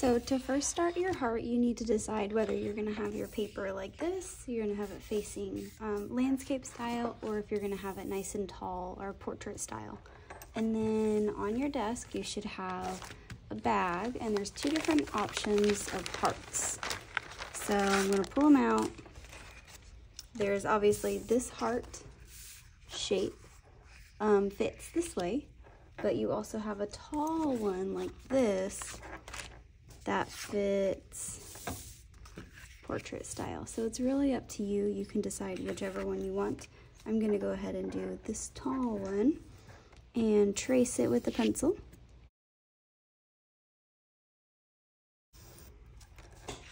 So to first start your heart, you need to decide whether you're gonna have your paper like this, you're gonna have it facing um, landscape style, or if you're gonna have it nice and tall or portrait style. And then on your desk, you should have a bag, and there's two different options of hearts. So I'm gonna pull them out. There's obviously this heart shape um, fits this way, but you also have a tall one like this that fits portrait style. So it's really up to you. You can decide whichever one you want. I'm gonna go ahead and do this tall one and trace it with a pencil.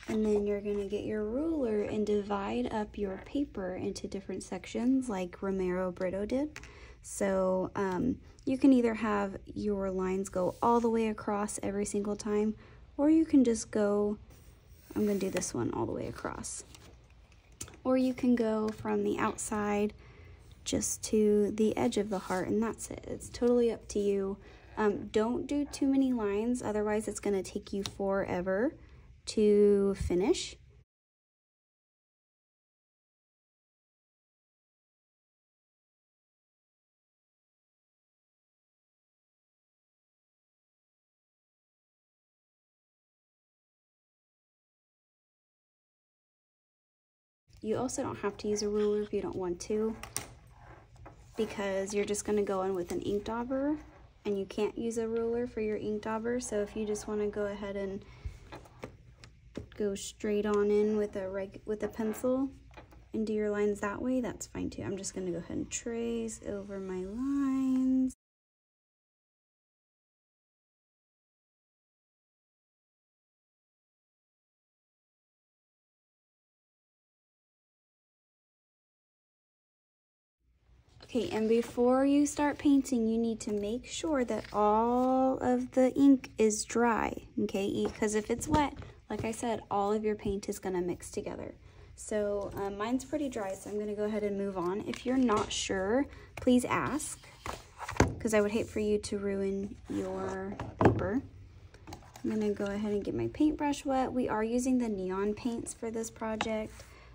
And then you're gonna get your ruler and divide up your paper into different sections like Romero Britto did. So um, you can either have your lines go all the way across every single time, or you can just go, I'm gonna do this one all the way across. Or you can go from the outside just to the edge of the heart and that's it. It's totally up to you. Um, don't do too many lines, otherwise it's gonna take you forever to finish. You also don't have to use a ruler if you don't want to because you're just going to go in with an ink dauber and you can't use a ruler for your ink dauber. So if you just want to go ahead and go straight on in with a reg with a pencil and do your lines that way, that's fine too. I'm just going to go ahead and trace over my lines. Okay, and before you start painting, you need to make sure that all of the ink is dry, okay? Because if it's wet, like I said, all of your paint is gonna mix together. So um, mine's pretty dry, so I'm gonna go ahead and move on. If you're not sure, please ask, because I would hate for you to ruin your paper. I'm gonna go ahead and get my paintbrush wet. We are using the neon paints for this project,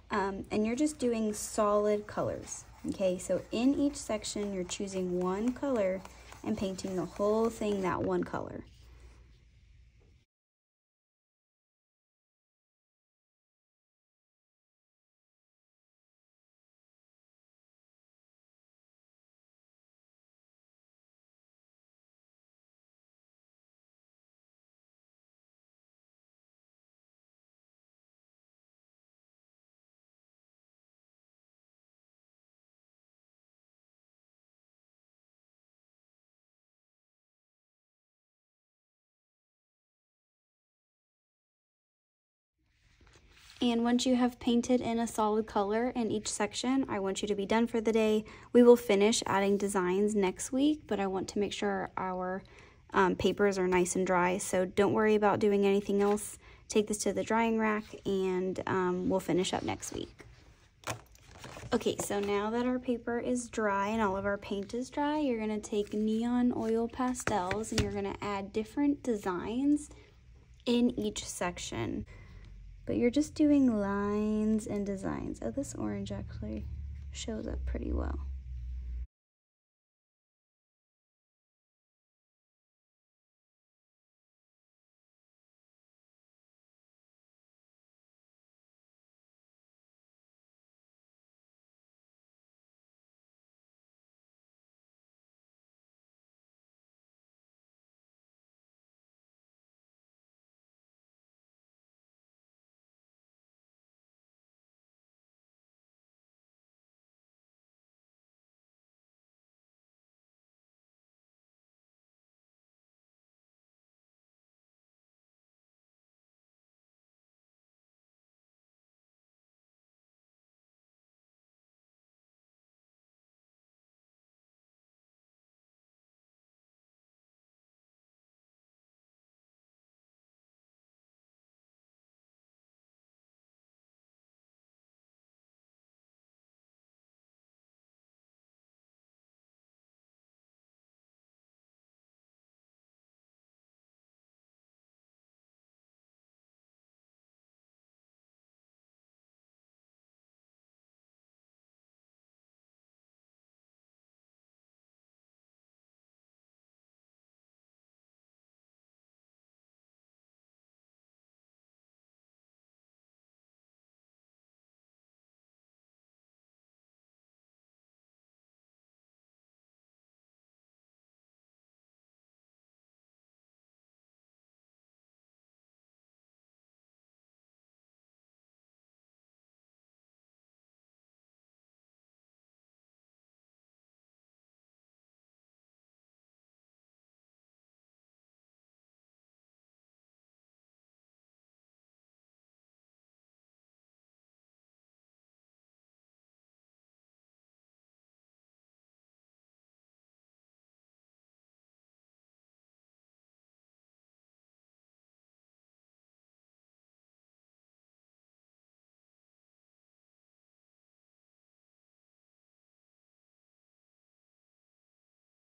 um, and you're just doing solid colors. Okay, so in each section, you're choosing one color and painting the whole thing that one color. And once you have painted in a solid color in each section, I want you to be done for the day. We will finish adding designs next week, but I want to make sure our um, papers are nice and dry. So don't worry about doing anything else. Take this to the drying rack and um, we'll finish up next week. Okay, so now that our paper is dry and all of our paint is dry, you're gonna take neon oil pastels and you're gonna add different designs in each section but you're just doing lines and designs. Oh, this orange actually shows up pretty well.